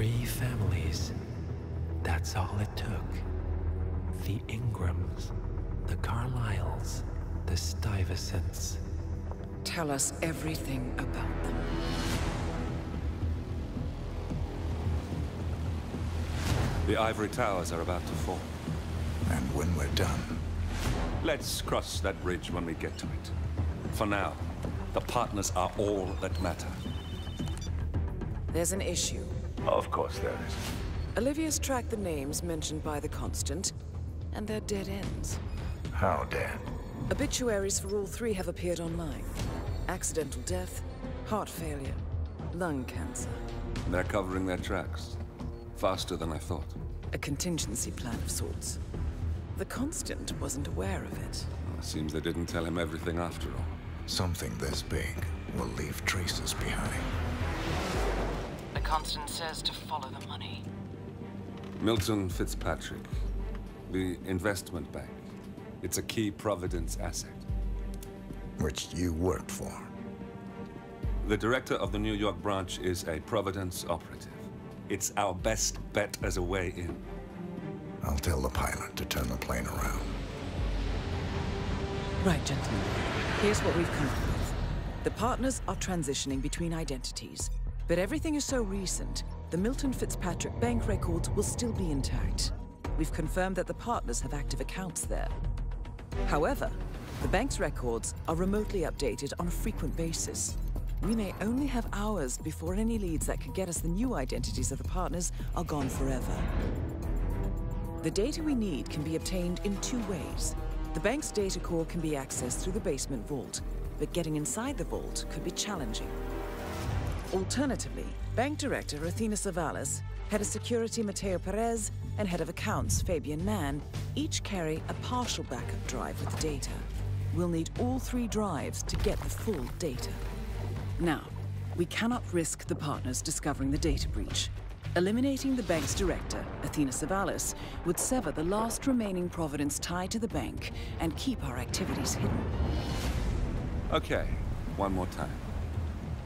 Three families. That's all it took. The Ingrams, the Carlyles, the Stuyvesants. Tell us everything about them. The ivory towers are about to fall. And when we're done, Let's cross that bridge when we get to it. For now, the partners are all that matter. There's an issue. Of course there is. Olivia's tracked the names mentioned by the Constant, and they're dead ends. How dead? Obituaries for all three have appeared online. Accidental death, heart failure, lung cancer. They're covering their tracks. Faster than I thought. A contingency plan of sorts. The Constant wasn't aware of it. Well, seems they didn't tell him everything after all. Something this big will leave traces behind. The Constant says to follow the money. Milton Fitzpatrick. The investment bank. It's a key Providence asset. Which you worked for. The director of the New York branch is a Providence operative. It's our best bet as a way in. I'll tell the pilot to turn the plane around. Right, gentlemen. Here's what we've come up with. The partners are transitioning between identities, but everything is so recent, the Milton Fitzpatrick bank records will still be intact. We've confirmed that the partners have active accounts there. However, the bank's records are remotely updated on a frequent basis. We may only have hours before any leads that could get us the new identities of the partners are gone forever. The data we need can be obtained in two ways. The bank's data core can be accessed through the basement vault, but getting inside the vault could be challenging. Alternatively, Bank Director Athena Savalas, Head of Security Mateo Perez, and Head of Accounts Fabian Mann each carry a partial backup drive with the data. We'll need all three drives to get the full data. Now, we cannot risk the partners discovering the data breach. Eliminating the bank's director, Athena Savalas, would sever the last remaining Providence tie to the bank and keep our activities hidden. Okay, one more time.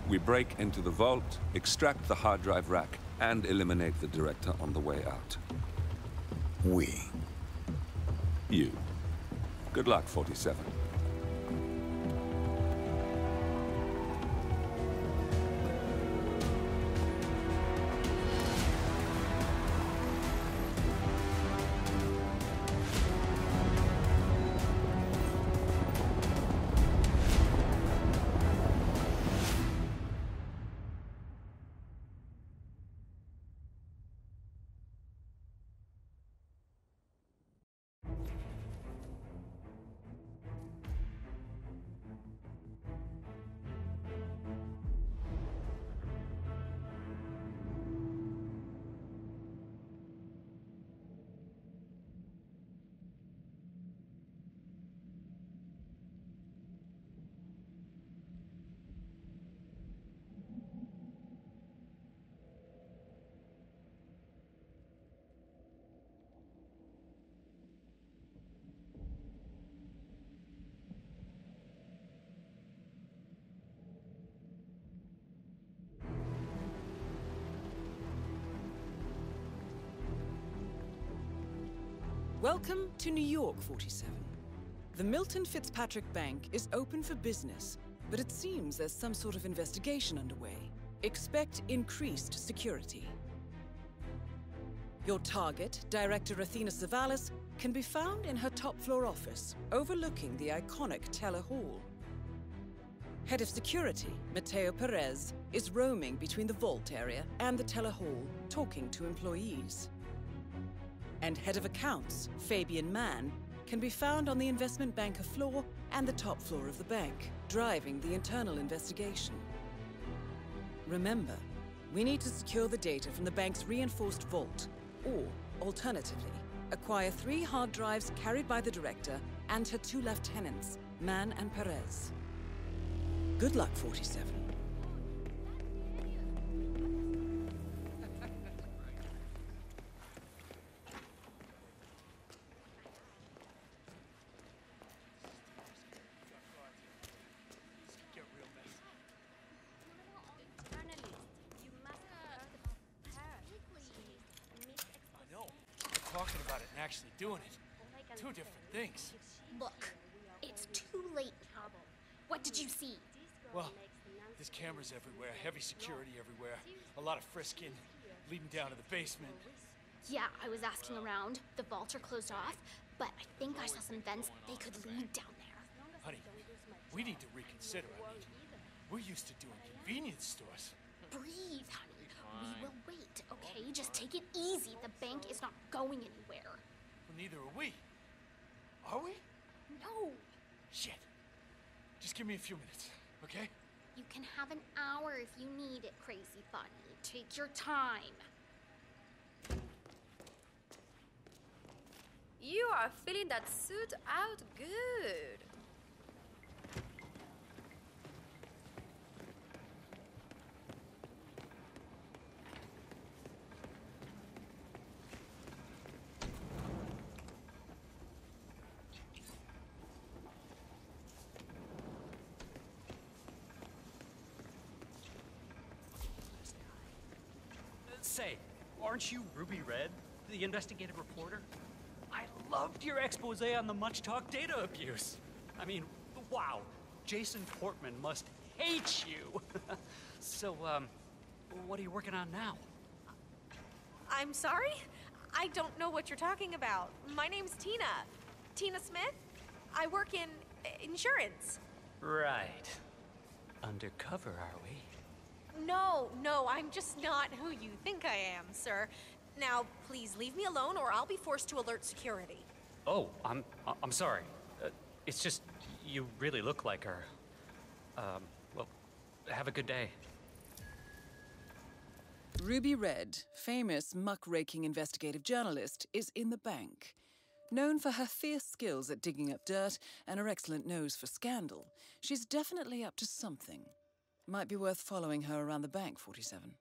We break into the vault, extract the hard drive rack, and eliminate the director on the way out. We. You. Good luck, 47. Welcome to New York 47. The Milton Fitzpatrick Bank is open for business, but it seems there's some sort of investigation underway. Expect increased security. Your target, Director Athena Savalas, can be found in her top floor office, overlooking the iconic Teller Hall. Head of Security, Mateo Perez, is roaming between the vault area and the Teller Hall, talking to employees. And Head of Accounts, Fabian Mann, can be found on the investment banker floor and the top floor of the bank, driving the internal investigation. Remember, we need to secure the data from the bank's reinforced vault, or, alternatively, acquire three hard drives carried by the director and her two lieutenants, Mann and Perez. Good luck, 47. Actually doing it. Two different things. Look, it's too late now. What did you see? Well, there's cameras everywhere, heavy security everywhere, a lot of frisking, leading down to the basement. Yeah, I was asking around. The vaults are closed off, but I think I saw some vents they could lead down there. Honey, we need to reconsider. I mean, we're used to doing convenience stores. Breathe, honey. We will wait, okay? Just take it easy. The bank is not going anywhere. Well, neither are we. Are we? No. Shit. Just give me a few minutes, okay? You can have an hour if you need it, Crazy Bunny. Take your time. You are filling that suit out good. Say, aren't you Ruby Red, the investigative reporter? I loved your expose on the much talked data abuse. I mean, wow, Jason Portman must hate you. so, um, what are you working on now? I'm sorry? I don't know what you're talking about. My name's Tina. Tina Smith. I work in insurance. Right. Undercover, are we? No, no, I'm just not who you think I am, sir. Now, please leave me alone or I'll be forced to alert security. Oh, I'm I'm sorry. Uh, it's just you really look like her. Um, well, have a good day. Ruby Red, famous muckraking investigative journalist, is in the bank. Known for her fierce skills at digging up dirt and her excellent nose for scandal, she's definitely up to something. Might be worth following her around the bank, 47.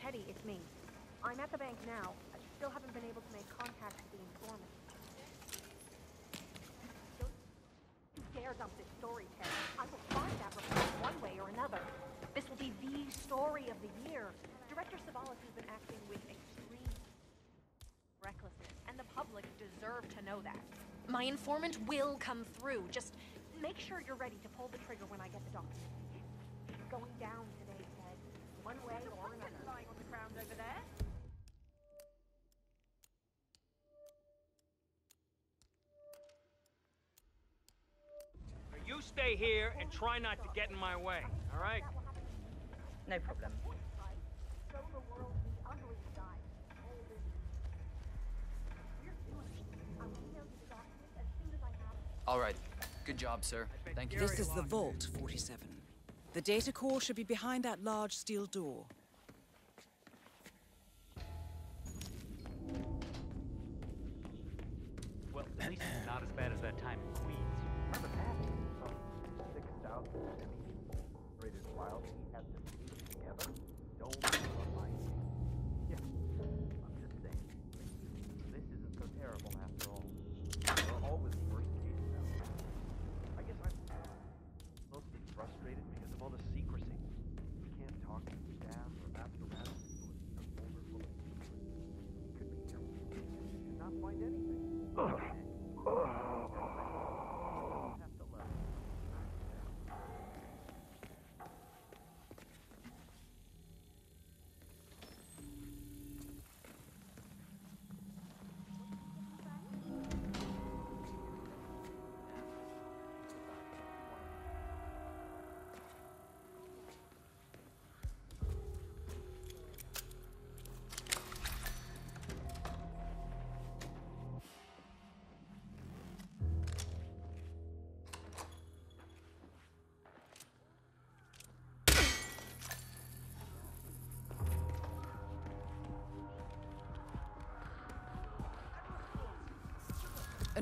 Teddy, it's me. I'm at the bank now. I still haven't been able to make contact with the informant. Don't dare dump this story, Teddy. I will find that report one way or another. This will be the story of the year. Director Savalas has been acting with extreme recklessness, and the public deserve to know that. My informant will come through. Just Make sure you're ready to pull the trigger when I get the document. It's going down today, Ted. One way or another. lying on the ground over there. You stay here and try not to get in my way, all right? No problem. Show the world the ugly side. All this. We're doing it. I'll email you the document as soon as I have it. All right. Good job, sir. Thank you. This is the vault, 47. The data core should be behind that large steel door. Well, at least it's not as bad as that time in Queens. Oh, six out, Jimmy. Rated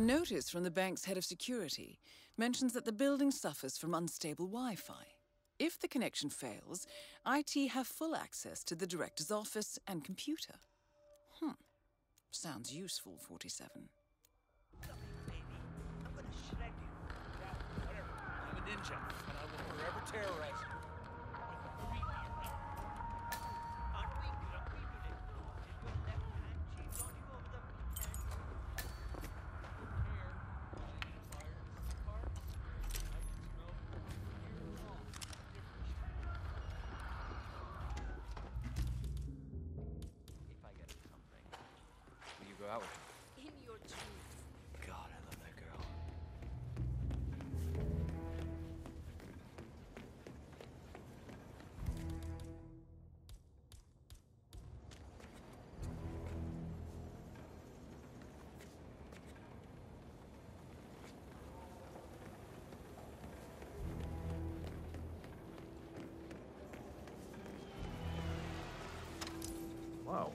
notice from the bank's head of security mentions that the building suffers from unstable Wi Fi. If the connection fails, IT have full access to the director's office and computer. Hmm. Sounds useful, 47. Baby. I'm gonna shred you. Whatever. I'm a ninja, and I will forever terrorize you. Wow.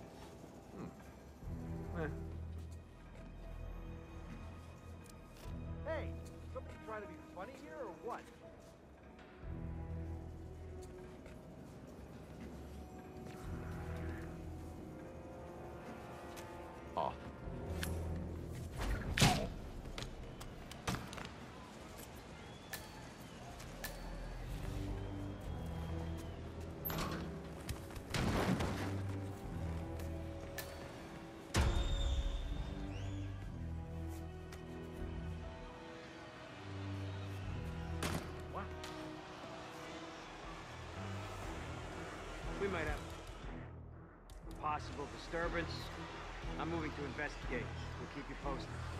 possible disturbance. I'm moving to investigate. We'll keep you posted.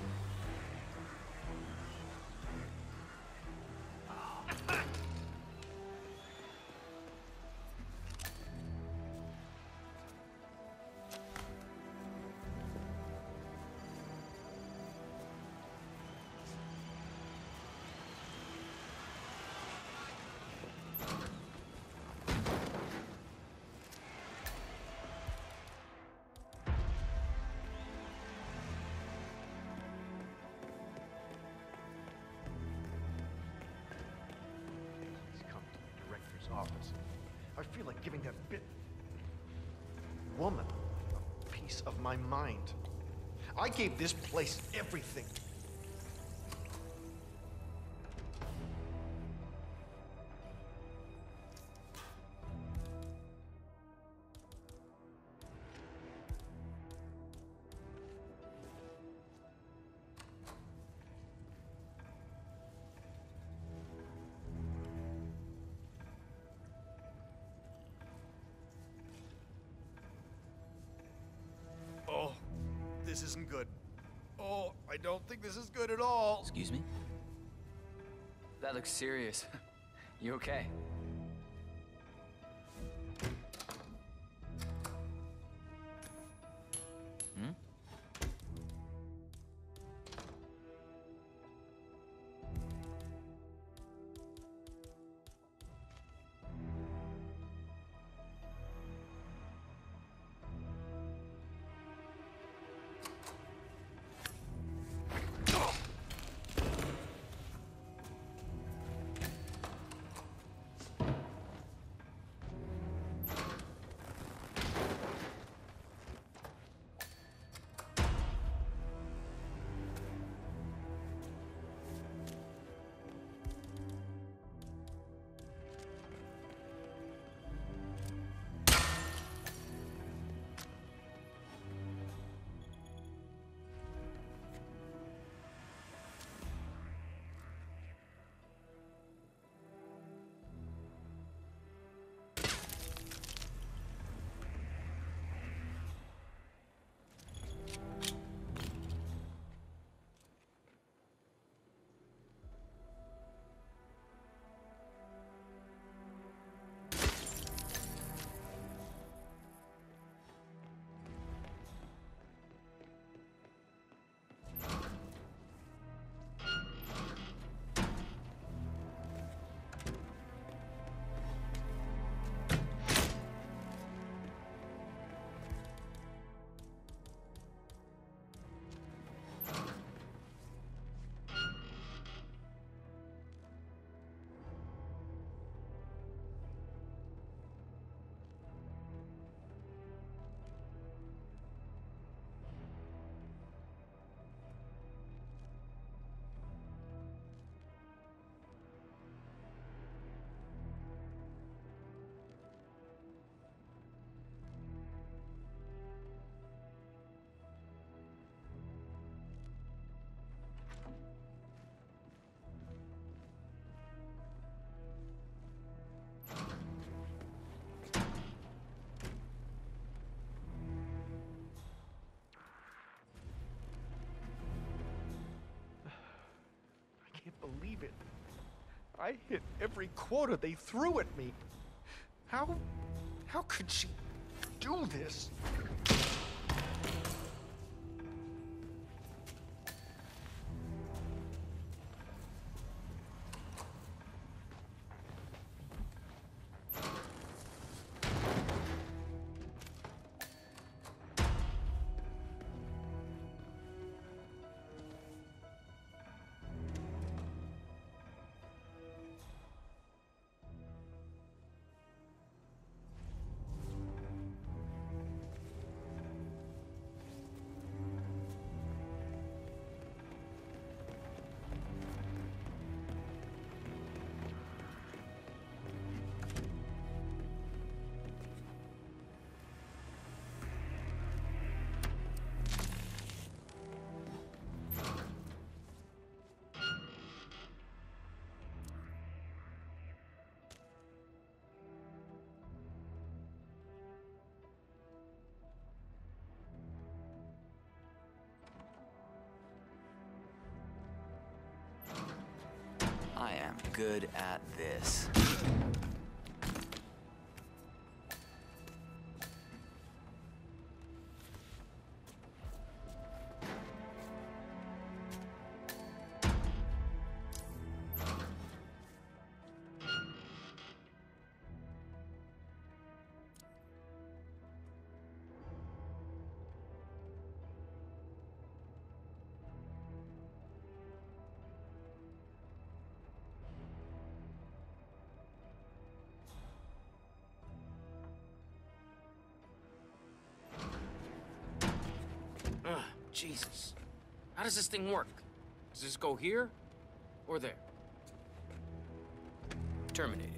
office. I feel like giving that bit woman a piece of my mind. I gave this place everything. at all. Excuse me? That looks serious. you okay? it. I hit every quota they threw at me. How. how could she do this? I am good at this. Does this thing work? Does this go here? Or there? Terminated.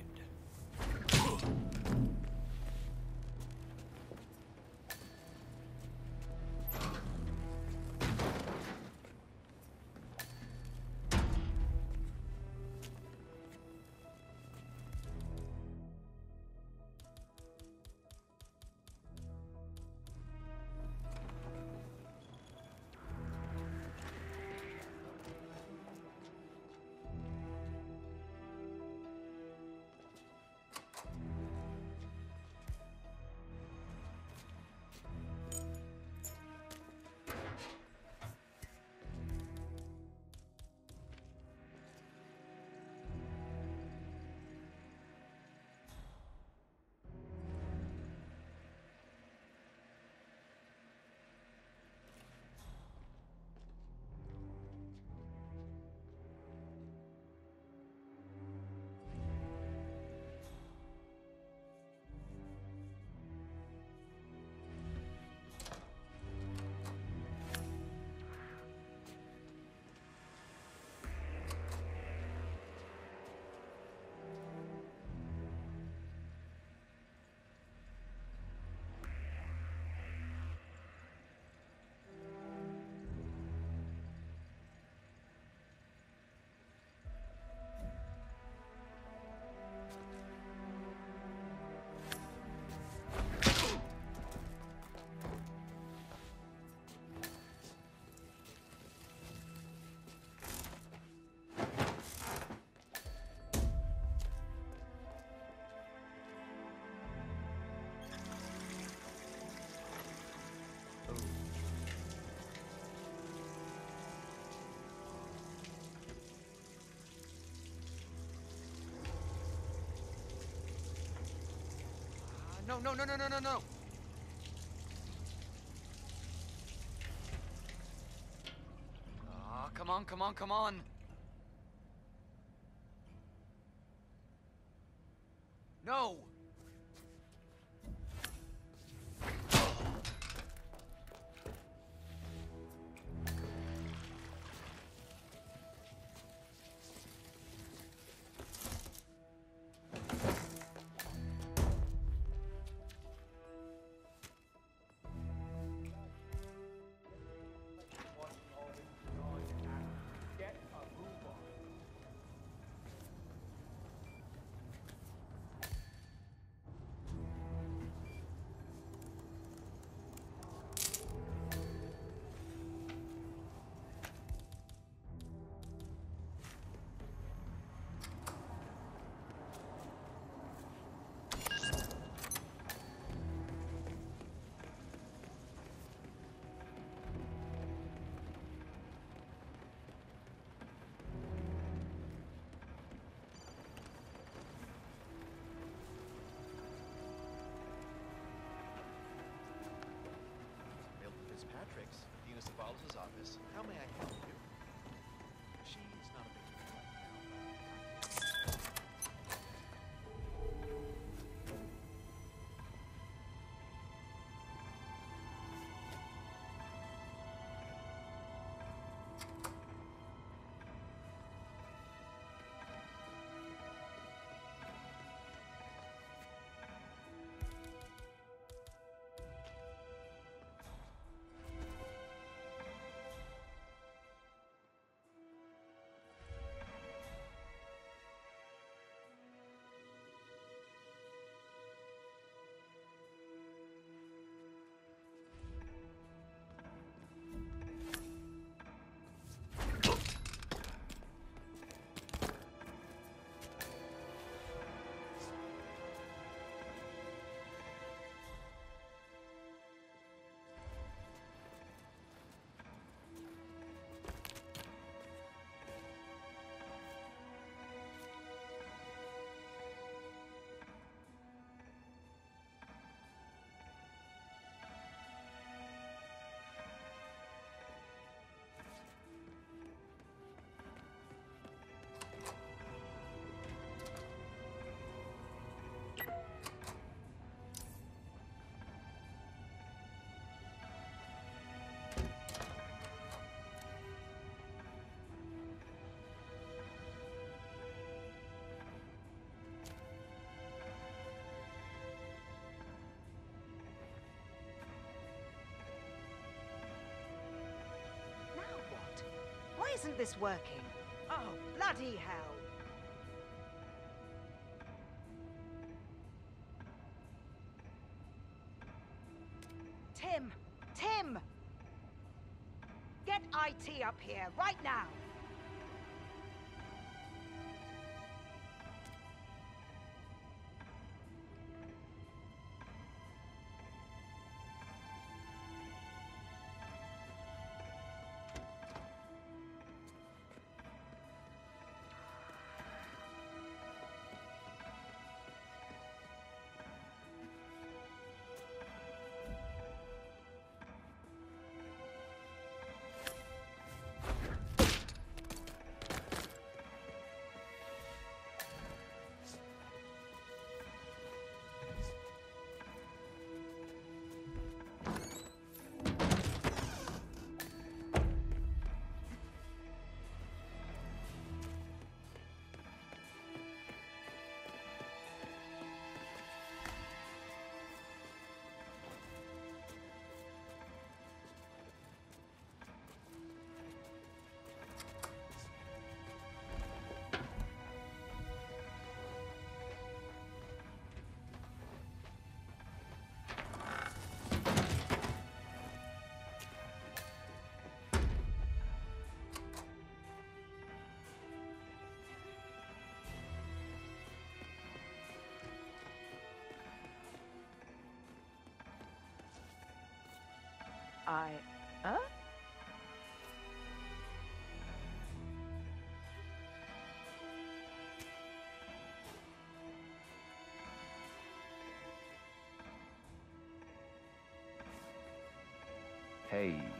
No, no, no, no, no, no, no. Ah, come on, come on, come on. Isn't this working? Oh, bloody hell. Tim! Tim! Get IT up here, right now! I. Huh? Hey.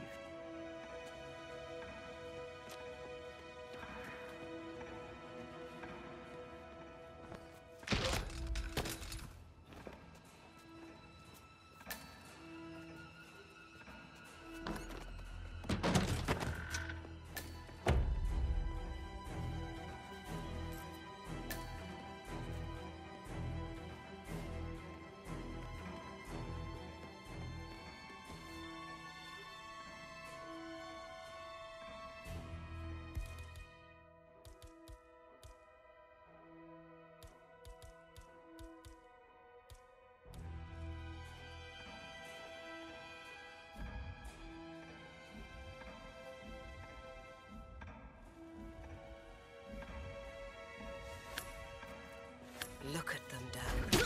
Look at them down.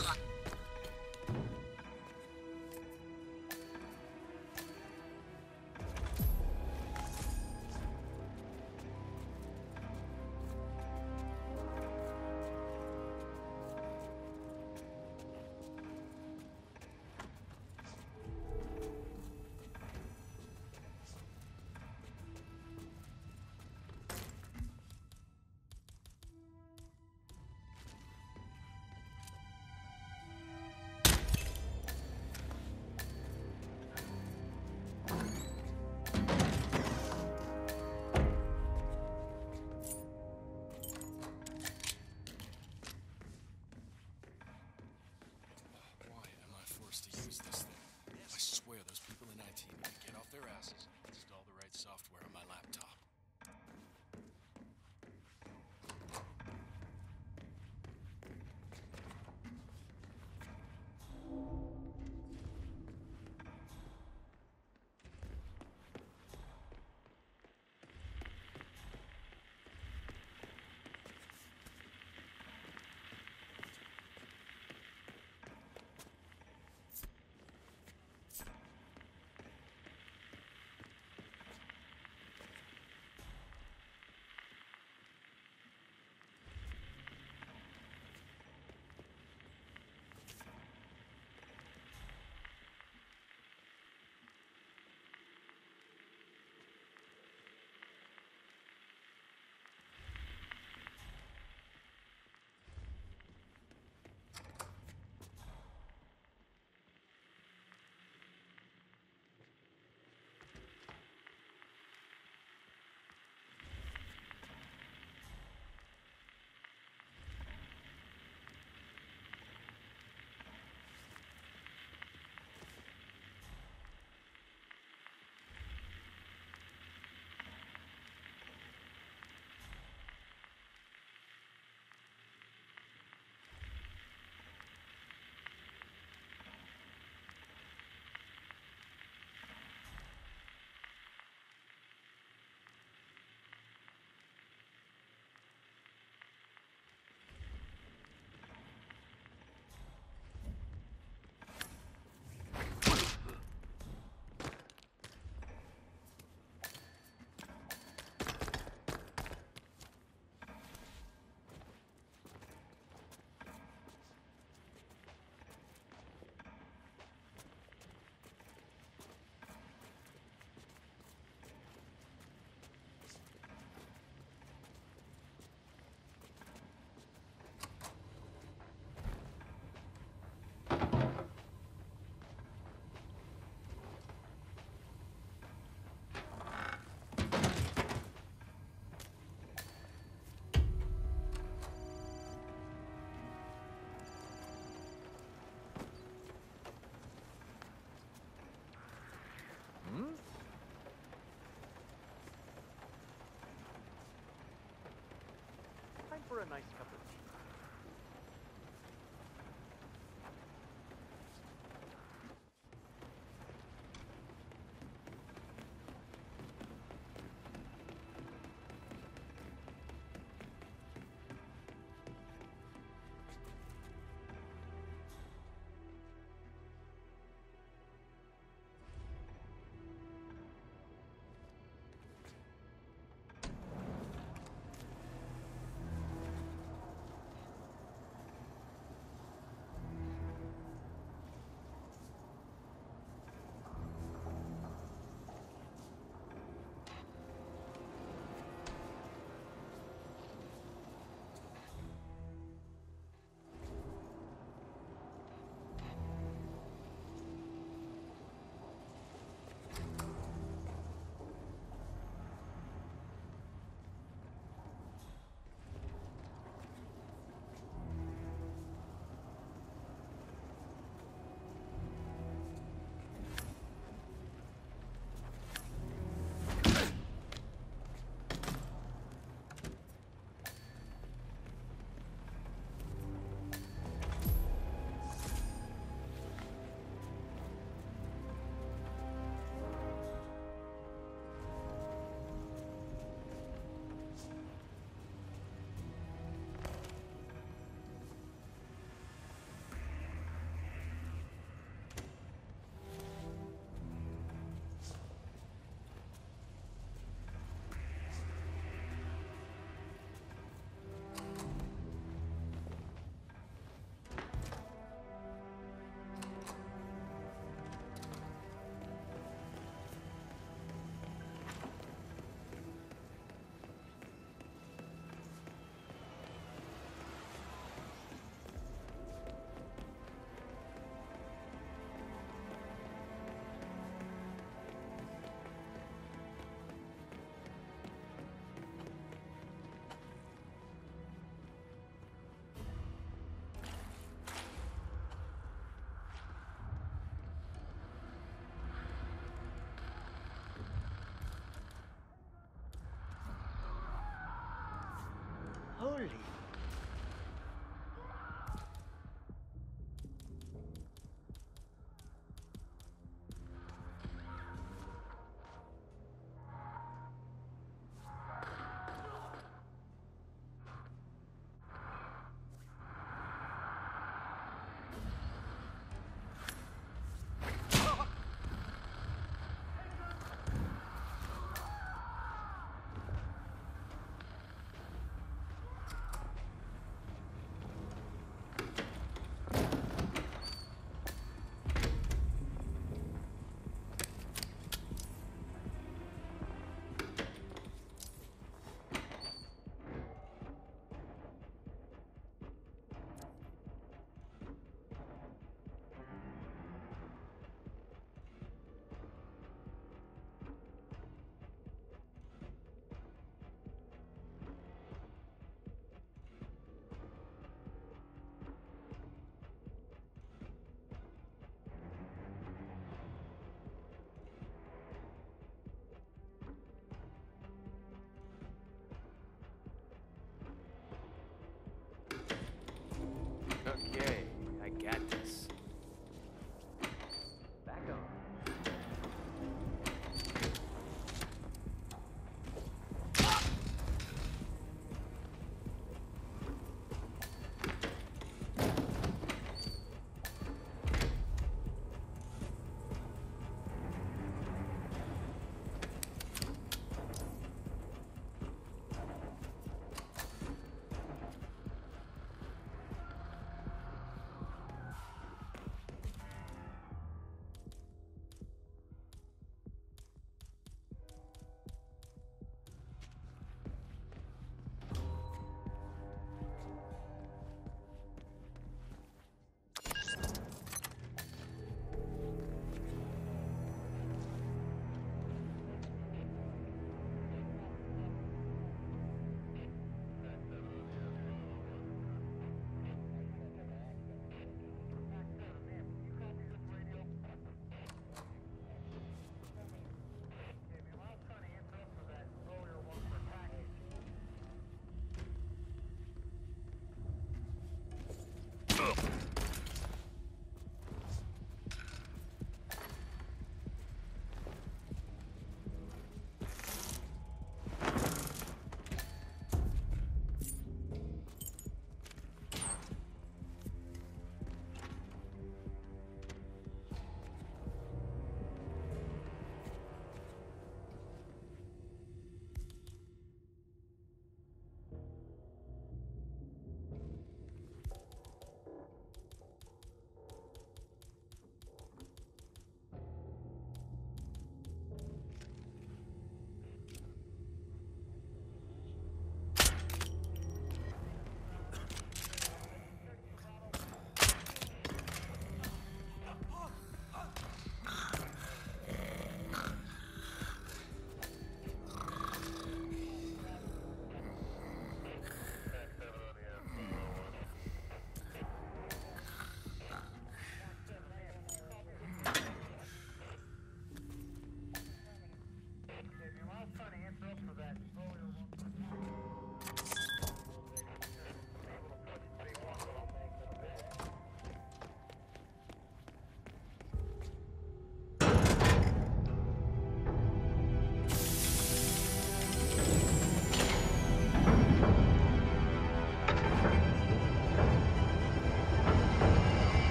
Holy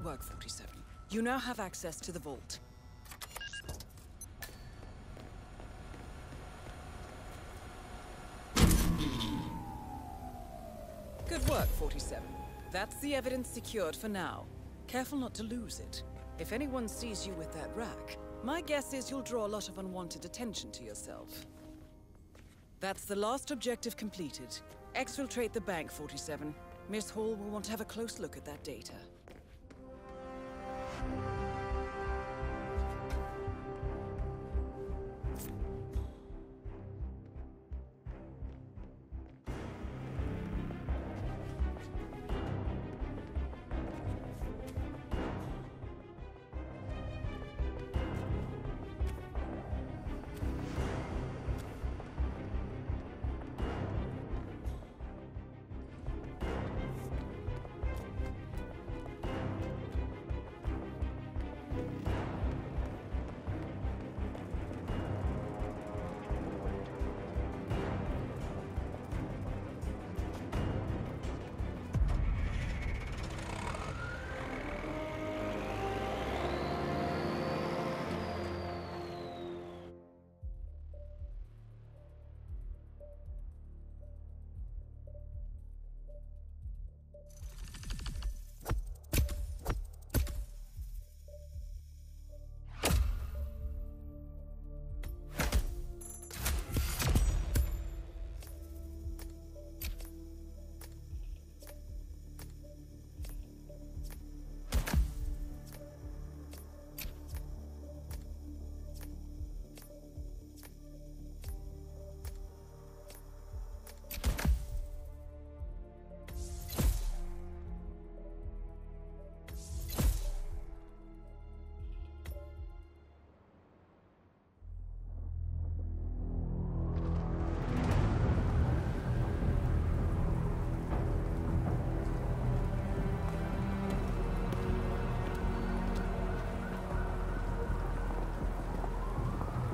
Great work, 47. You now have access to the vault. Good work, 47. That's the evidence secured for now. Careful not to lose it. If anyone sees you with that rack, my guess is you'll draw a lot of unwanted attention to yourself. That's the last objective completed. Exfiltrate the bank, 47. Miss Hall will want to have a close look at that data.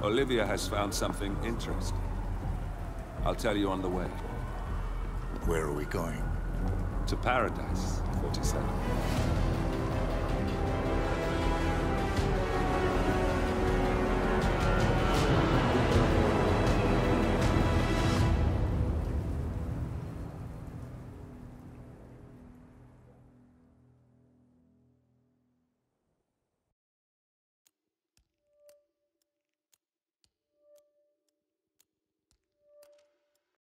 Olivia has found something interesting. I'll tell you on the way. Where are we going? To paradise, 47.